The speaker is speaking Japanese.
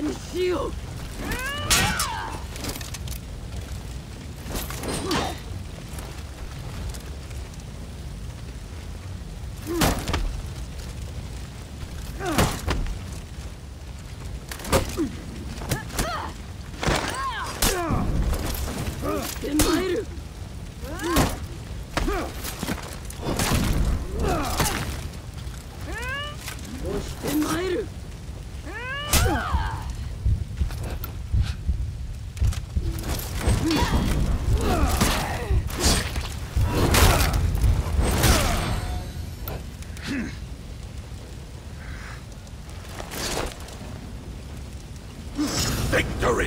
にしようしてまいる。そしてまいる。Victory!